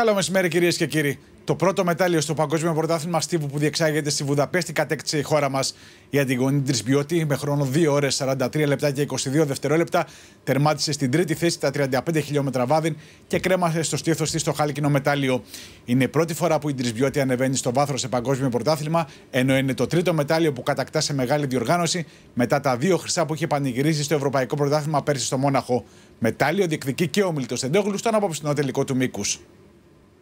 Καλό μεσημέρι, κυρίες και κύριοι. Το πρώτο μετάλλιο στο Παγκόσμιο Πρωτάθλημα Στίβου που διεξάγεται στη Βουδαπέστη κατέκτησε η χώρα μας. Η Αντιγονή Τρισμπιώτη με χρόνο 2 ώρες 43 λεπτά και 22 δευτερόλεπτα τερμάτισε στην τρίτη θέση τα 35 χιλιόμετρα βάδιν και κρέμασε στο στήθος της το χάλκινο μετάλλιο. Είναι η πρώτη φορά που η Τρισμπιώτη ανεβαίνει στο βάθρος σε Παγκόσμιο Πρωτάθλημα, ενώ είναι το τρίτο μετάλλιο που κατακτά σε μεγάλη διοργάνωση μετά τα δύο χρυσά που είχε πανηγυρίσει στο Ευρωπαϊκό Πρωτάθλημα πέρσι στο Μόναχο. Μετάλλιο διεκδικεί και ο Μιλτος Εντόγλου στον απόψινό τελικό του μήκους.